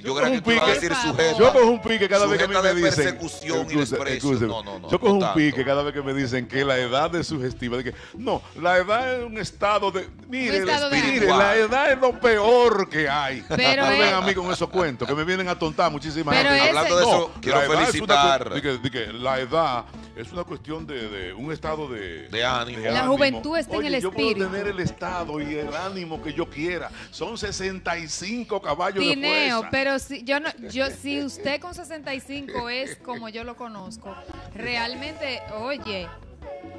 Yo creo que tú ibas a decir sujeto. Yo cojo un pique cada vez que me de dicen. persecución y Excuse- desprecio. excuse- No, no, no, Yo cojo un tanto. pique cada vez que me dicen que la edad es sugestiva. De que, no, la edad es un estado de. Mire, estado de mire, la edad es lo peor que hay. Pero no es- vengan a mí con esos cuentos que me vienen a tontar muchísimas Pero gente. Hablando de No, eso, quiero es una felicitar. cu- de que- de que la edad es una cuestión de, de un estado de, De ánimo. La juventud está en el Yo espíritu. puedo tener el estado y el ánimo que yo quiera. Son 65 caballos de Tineo, fuerza. pero si yo no, yo si usted con 65 es como yo lo conozco, realmente, oye,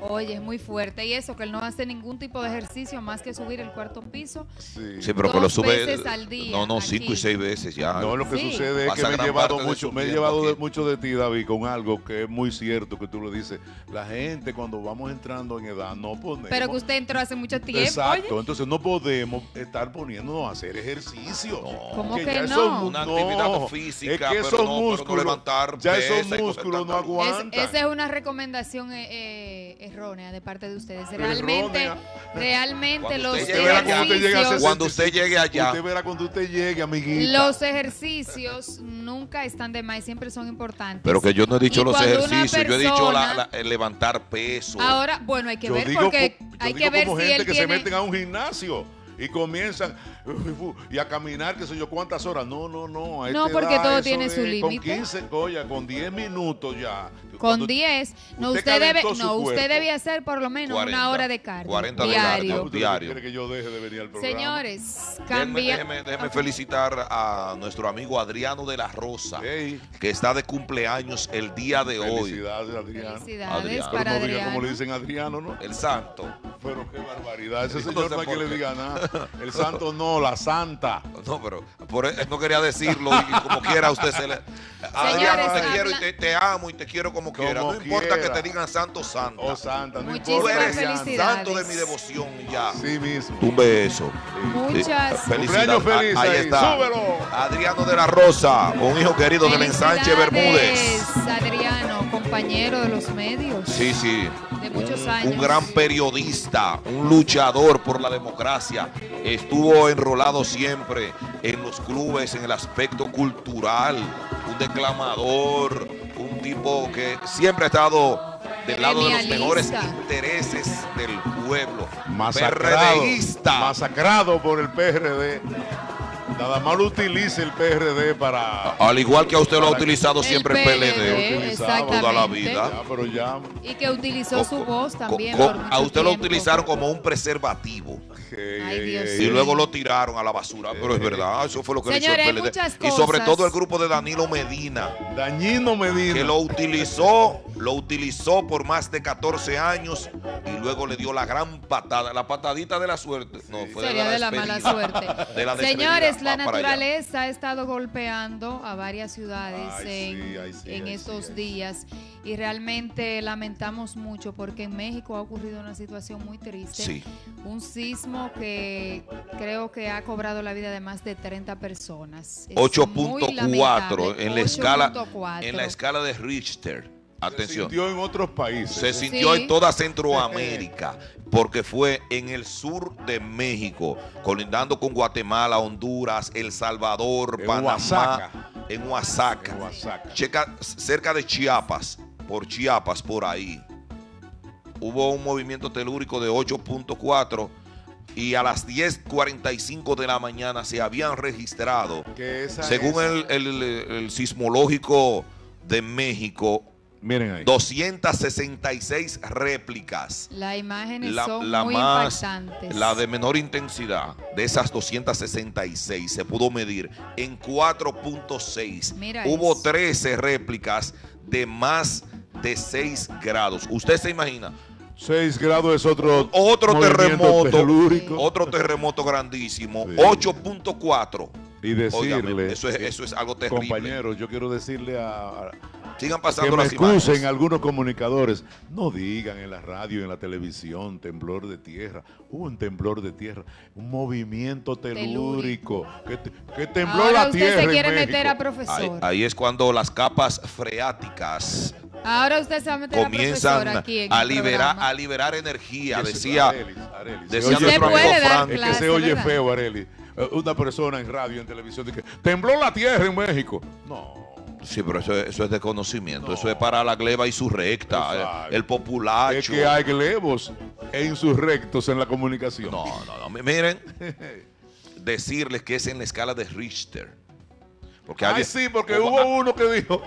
oye, es muy fuerte y eso que él no hace ningún tipo de ejercicio más que subir el cuarto piso. Sí. Sí, pero que lo sube. veces al día no, no, aquí. cinco y seis veces ya. No, lo que Sí. sucede es que me he llevado mucho, me he llevado de- mucho de ti, David, con algo que es muy cierto que tú lo dices. La gente cuando vamos entrando en edad no podemos. Pero que usted entró hace mucho tiempo, Exacto, oye. entonces no podemos estar poniéndonos a hacer ejercicio. ¿Cómo Que que no? Una no, actividad física, es que pero esos no- pero no músculos, levantar ya esos músculos no luz. Es- aguantan. esa es una recomendación eh, eh, errónea de parte de ustedes. Realmente, errónea. realmente Cuando los usted Usted verá cuando usted llegue a ejercicios, Cuando usted llegue allá. Usted verá cuando usted llegue, amiguita. los ejercicios nunca están de más, y siempre son importantes. Pero que yo no he dicho Y los ejercicios, yo he dicho la- el levantar peso. Ahora, bueno, hay que yo ver digo, porque hay digo que ver como si gente él que tiene... se meten a un gimnasio y comienzan y a caminar, qué sé yo, cuántas horas. No, no, no. a No, esta porque edad todo tiene su límite. Con 15, oye, con 10 minutos ya. Con Cuando- 10, no, usted debe, no, usted debe hacer por lo menos 40, una hora de cardio 40 de diario. cardio. ¿Usted diario. quiere que yo deje de venir al programa? Señores, Déjeme, cambia. déjeme- déjeme felicitar a nuestro amigo Adriano de la Rosa, Ey, que está de cumpleaños el día de hoy. felicidades, Adriano. Felicidades Adriano. Pero para no diga como Adriano. le dicen Adriano, ¿no? El santo. Pero qué barbaridad. Ese señor no hay que le diga nada. El santo no, la santa. No, pero por eso no quería decirlo y como quiera usted se le... Adriano, te quiero y te, te amo y te quiero como, Como quiera. No importa que te digan santo, santa. Oh, santa. No Muchísimas Tú importa. eres santo de mi devoción ya. Sí mismo. Un beso. Muchas. Felicidades. Cumpleaños feliz Ahí ahí, está. súbelo. Adriano de la Rosa, un hijo querido del ensanche Bermúdez. Compañero de los medios. Sí, sí. De muchos un, años. un gran periodista, un luchador por la democracia. Estuvo enrolado siempre en los clubes, en el aspecto cultural. Un declamador, un tipo que siempre ha estado del lado de los mejores intereses del pueblo. Masacrado, PRDista. masacrado por el PRD. Nada más lo utiliza el PRD para. Al igual que a usted lo ha utilizado El siempre el PLD, Toda la vida. Ya, pero ya. Y que utilizó su voz también. A usted lo utilizaron como un preservativo. Que- Ay, Dios eh, Y luego lo tiraron a la basura, pero es verdad, eso fue lo que le hizo Señores, el PLD. Y sobre cosas. todo el grupo de Danilo Medina, Dañino Medina. que lo utilizó, lo utilizó por más de 14 años y luego le dio la gran patada, la patadita de la suerte. No, fue Sería de la mala suerte. De la despedida. Señores, la naturaleza ha estado golpeando a varias ciudades Ay, en, sí, ay, sí, en ay, estos sí, ay, días y realmente lamentamos mucho porque en México ha ocurrido una situación muy triste. Sí. Un sismo que creo que ha cobrado la vida de más de 30 personas. Es muy 8.4 lamentable. en la escala 8.4. en la escala de Richter. Se Atención. sintió en otros países. Se sintió Sí. en toda Centroamérica, porque fue en el sur de México, colindando con Guatemala, Honduras, El Salvador, En Panamá, Oaxaca. en Oaxaca, En Oaxaca. Checa- cerca de Chiapas, por Chiapas, por ahí. Hubo un movimiento telúrico de 8.4 y a las 10.45 de la mañana se habían registrado, Que esa según es- el, el- el sismológico de México, Miren ahí. 266 réplicas. Las imágenes La, son la muy más, impactantes. la de menor intensidad de esas 266 se pudo medir en 4.6. Mira Hubo eso. 13 réplicas de más de 6 grados. ¿Usted se imagina? 6 grados es otro. Otro terremoto, telúrico. otro terremoto grandísimo, Sí. 8.4. Y decirle. Óigame, eso es, eso es algo terrible. Compañeros, yo quiero decirle a, Sigan que pasando me las excusen imágenes. algunos comunicadores. No digan en la radio, en la televisión, temblor de tierra. Hubo un temblor de tierra, un movimiento telúrico que, te- que tembló Ahora la usted tierra. se en quiere meter a Ahí, profesor. ahí es cuando las capas freáticas Ahora usted se va a meter a comienzan profesor aquí en a liberar, programa. a liberar energía. Que Decía, decía nuestro amigo Frank, Es que se oye ¿verdad? feo, Areli. eh, una persona en radio, en televisión, que tembló la tierra en México. No. Sí, pero eso, es- eso es de conocimiento. Eso es para la gleba y su recta. Exacto. El populacho. Es que hay glebos e insurrectos en la comunicación. No, no, no. Mi- Miren, decirles que es en la escala de Richter. Porque Ay, había- sí, porque hubo uno que dijo,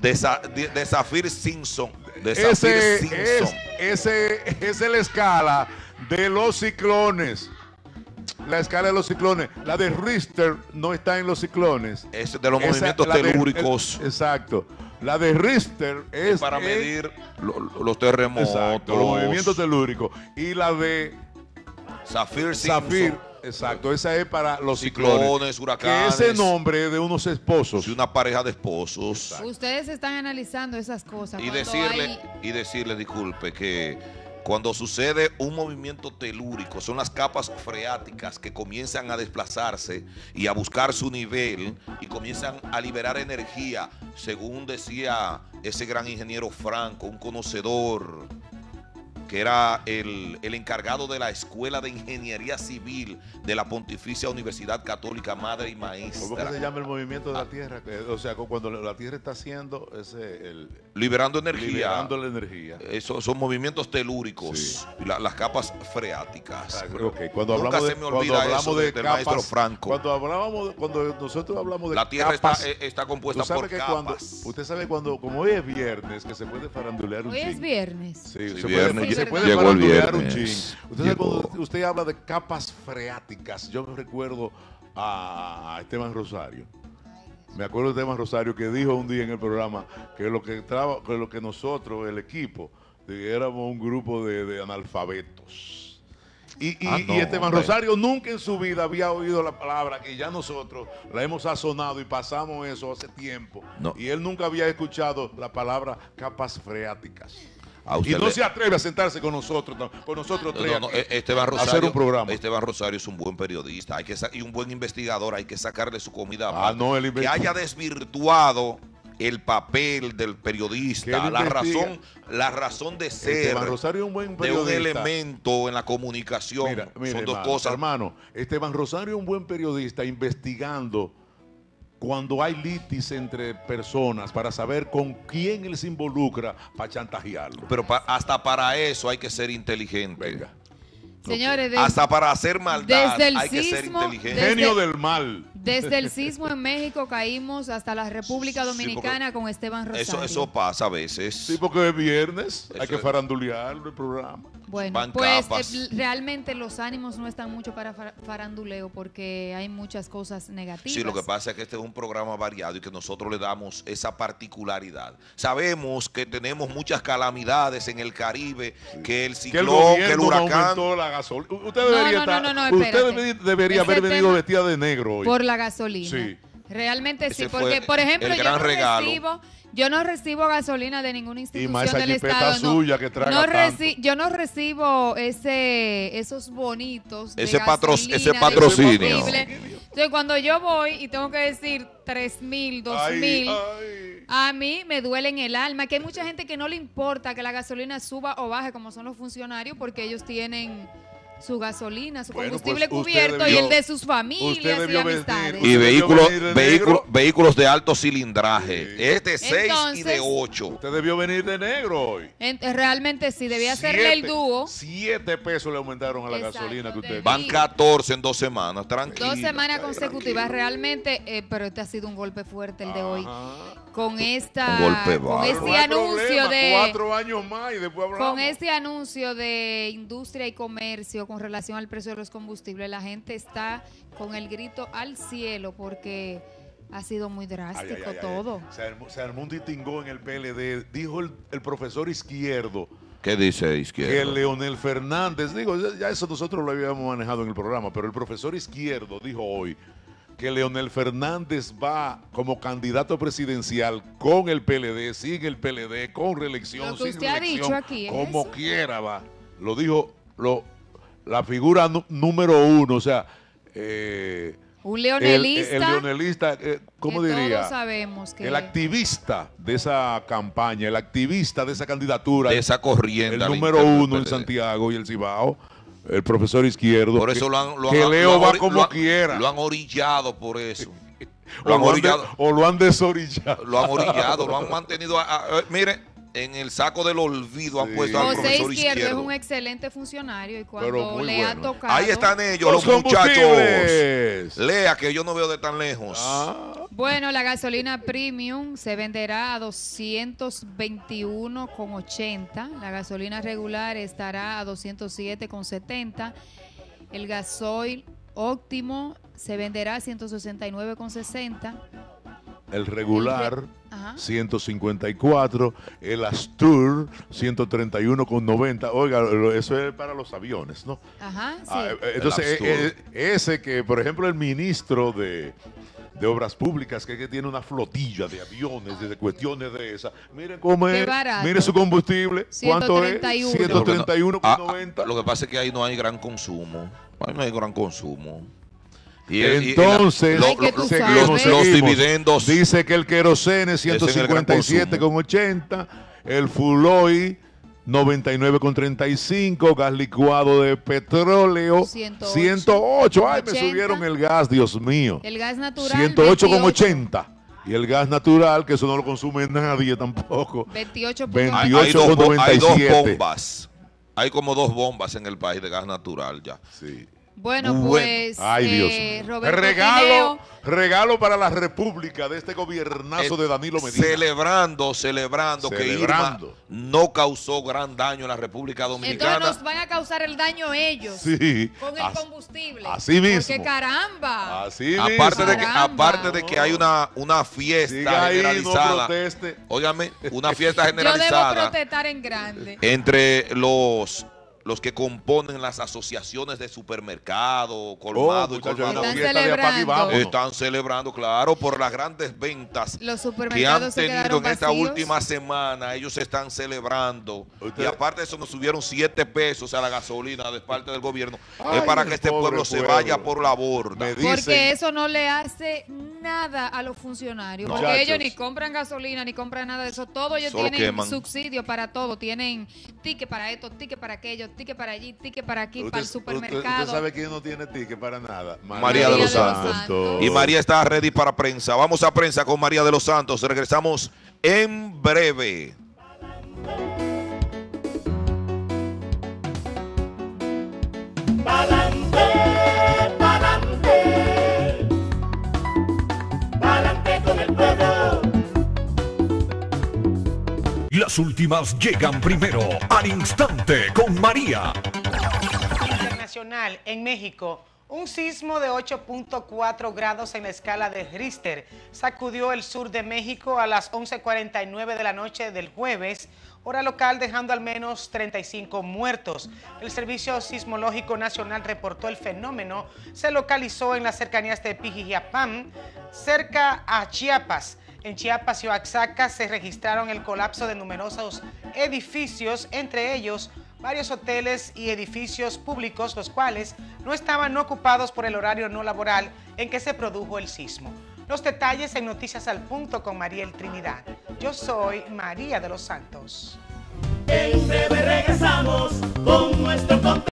de, Sa- de, de Zafir Simpson. De Zafir ese es, Simpson. ese es la escala de los ciclones. La escala de los ciclones. La de Richter no está en los ciclones. Es de los Esa- movimientos de- telúricos. el- exacto. La de Richter es es para en- medir lo- lo- los terremotos. Exacto, los movimientos telúricos. Y la de Zafir. Zafir, exacto, esa es para los ciclones. Ciclones, Que huracanes. ese nombre de unos esposos. de una pareja de esposos. Ustedes están analizando esas cosas. Y decirle, hay- y decirle, disculpe, que cuando sucede un movimiento telúrico, son las capas freáticas que comienzan a desplazarse y a buscar su nivel y comienzan a liberar energía, según decía ese gran ingeniero Franco, un conocedor que era el, el encargado de la Escuela de Ingeniería Civil de la Pontificia Universidad Católica Madre y ¿Cómo que se Maestra, llama el movimiento Ah. de la Tierra? Que- O sea, cuando la Tierra está haciendo ese, el, liberando energía. liberando la energía. Esos son movimientos telúricos, Sí. y la- las capas freáticas. Exacto, ok. Cuando Nunca hablamos se de, me cuando olvida hablamos eso de de- del capas, maestro Franco. Cuando hablábamos, cuando nosotros hablamos de La Tierra está, capas, eh, está compuesta por que capas. cuando, usted sabe cuando, como hoy es viernes, que se puede farandulear un Hoy es viernes. Sí, Sí, se viernes. puede, Sí, se verdad. puede Llegó el farandulear un viernes. chin. Usted sabe cuando usted habla de capas freáticas, yo me recuerdo a Esteban Rosario. Me acuerdo de Esteban Rosario que dijo un día en el programa que lo que, traba- que lo que nosotros, el equipo, éramos un grupo de, de analfabetos. Y, y- Ah, y Esteban hombre. Rosario nunca en su vida había oído la palabra que ya nosotros la hemos sazonado y pasamos eso hace tiempo. No. Y él nunca había escuchado la palabra capas freáticas. A Y no le- se atreve a sentarse con nosotros, no, con nosotros tres. No, no, aquí, eh, Esteban a Rosario, hacer un programa. Esteban Rosario es un buen periodista hay que y un buen investigador. Hay que sacarle su comida. Ah, no, que haya desvirtuado el papel del periodista, la razón, la razón de ser Esteban Rosario es un buen de un elemento en la comunicación. Mira, mira, Son dos hermano, cosas. Hermano, Esteban Rosario es un buen periodista investigando cuando hay litis entre personas para saber con quién él se involucra para chantajearlo. Pero pa- hasta para eso hay que ser inteligente. Venga. Señores, hasta para hacer maldad desde el hay que ser inteligente. Desde- Genio del mal. desde el sismo en México caímos hasta la República Sí, Dominicana con Esteban Rosario. Eso, eso pasa a veces. Sí, porque es viernes, hay que es. farandulear el programa. Bueno, Van pues capas. eh, realmente los ánimos no están mucho para fa- faranduleo porque hay muchas cosas negativas. Sí, lo que pasa es que este es un programa variado y que nosotros le damos esa particularidad. Sabemos que tenemos muchas calamidades en el Caribe, que el Que el ciclón, que el no huracán. aumentó la gasolina. Usted No, debería, no, no, estar- no, no, usted debería- haber venido vestida de negro hoy. Por la gasolina. Sí. Realmente sí, Ese porque por ejemplo el yo gran no regalo. recibo yo no recibo gasolina de ninguna institución más esa del estado. no. suya que traga No tanto. reci- yo no recibo ese esos bonitos de Ese patro- patrocinio. Entonces cuando yo voy y tengo que decir tres mil, dos Ay, mil, ay. a mí me duele en el alma que hay mucha gente que no le importa que la gasolina suba o baje como son los funcionarios porque ellos tienen su gasolina, su Bueno, combustible pues, cubierto debió- y el de sus familias y amistades. Y vehículos, venir de vehículos, negro. vehículos de alto cilindraje. Sí. Es de 6 y de 8. Usted debió venir de negro hoy. En- realmente sí, debía hacerle el Siete- dúo. Siete pesos le aumentaron a la Exacto, gasolina que usted. Van 14 en dos semanas, tranquilo. Dos semanas consecutivas, realmente, eh, pero este ha sido un golpe fuerte el de hoy. Con esta, Un golpe con este no anuncio problema, de, Cuatro años más y después hablamos. con este anuncio de industria y comercio con relación al precio de los combustibles, la gente está con el grito al cielo porque ha sido muy Ay, ay, drástico ay, ay. todo. Se armó, se armó un titingó en el PLD. Dijo el, el profesor Izquierdo ¿Qué dice que izquierdo? Leonel Fernández, digo, ya- ya eso nosotros lo habíamos manejado en el programa, pero el profesor Izquierdo dijo hoy que Leonel Fernández va como candidato presidencial con el PLD, sin el PLD, con reelección, Lo que sin usted ha dicho aquí, ¿es como eso? quiera va. Lo dijo lo, la figura número uno, o sea, eh, Un el, leonelista, el leonelista, eh, ¿cómo que diría? todos sabemos que El activista de esa campaña, el activista de esa candidatura, De esa corriente. el número uno en. Santiago y el Cibao, el profesor izquierdo. Por eso que, lo han, lo que han- Leo lo va como lo han- quiera. Lo han orillado por eso. o, Lo han orillado. o lo han desorillado. Lo han orillado, lo han mantenido. a- a- a- mire, en el saco del olvido han Sí. puesto al José profesor Izquierdo, izquierdo. es un excelente funcionario y cuando le ha tocado. Ahí están ellos, los, Los muchachos. Lea, que yo no veo de tan lejos. Ah, Bueno, la gasolina premium se venderá a 221,80. La gasolina regular estará a 207,70. El gasoil óptimo se venderá a 169,60. El regular, Ajá. 154. El Astur, 131,90. Oiga, lo- eso es para los aviones, ¿no? Ajá, sí. Ah, eh, entonces, El eh, eh, ese que, por ejemplo, el ministro de, de Obras Públicas, que, que tiene una flotilla de aviones, de, de cuestiones de esas. Miren cómo Qué es. barato. Mire su combustible. ¿Cuánto es? 131. Ah, ah, 131,90. lo que pasa es que ahí no hay gran consumo. Ahí no hay gran consumo. Y Entonces, lo- lo- los, dividendos. Dice que el querosene Ese es el gran 157,80, el fuloy 99,35, gas licuado de petróleo 108. 108. Ay, me 80. subieron el gas, Dios mío. El gas natural 108,80. Y el gas natural, que eso no lo consume nadie tampoco. 28. hay, 28. hay dos, bo- hay dos 98,97. bombas. Hay como dos bombas en el país de gas natural ya. Sí. Bueno, Bueno. pues Ay, Dios. eh, Roberto regalo, Tineo, regalo para la República de este gobiernazo Eh, de Danilo Medina. Celebrando, celebrando, Celebrando. que Irma no causó gran daño en la República entonces Dominicana. nos van a causar el daño ellos Sí. con el combustible. así mismo. Porque caramba. Así Aparte de, que, aparte de que hay una, una fiesta Siga ahí, no generalizada. proteste. Óigame, una fiesta Yo debo generalizada protestar en grande. entre los los que componen las asociaciones de supermercado, colmado y Oh, colmado. Están celebrando. Están celebrando, claro, por las grandes ventas Los que han tenido en esta última semana. Ellos están celebrando. Usted- Y aparte de eso, nos subieron 7 pesos a la gasolina de parte del gobierno. Ay, es para que este pueblo se vaya por la borda. Dicen- Porque eso no le hace nada a los funcionarios. Porque Muchachos. ellos ni compran gasolina, ni compran nada de eso. Todo ellos Solo tienen queman. subsidio para todo. Tienen ticket para esto, ticket para aquello, ticket para allí, ticket para aquí, para el supermercado. usted sabe quién no tiene ticket para nada. María de los Santos. Y María está ready para prensa. Vamos a prensa con María de los Santos. Regresamos en breve. Las últimas llegan primero al instante con María. internacional en México, un sismo de 8.4 grados en la escala de Richter sacudió el sur de México a las 11:49 de la noche del jueves, hora local dejando al menos 35 muertos. El Servicio Sismológico Nacional reportó el fenómeno se localizó en las cercanías de Pijijiapam, cerca a Chiapas. En Chiapas y Oaxaca se registraron el colapso de numerosos edificios, entre ellos varios hoteles y edificios públicos, los cuales no estaban ocupados por el horario no laboral en que se produjo el sismo. Los detalles en Noticias al Punto con Mariel Trinidad. Yo soy María de los Santos. En breve regresamos con nuestro.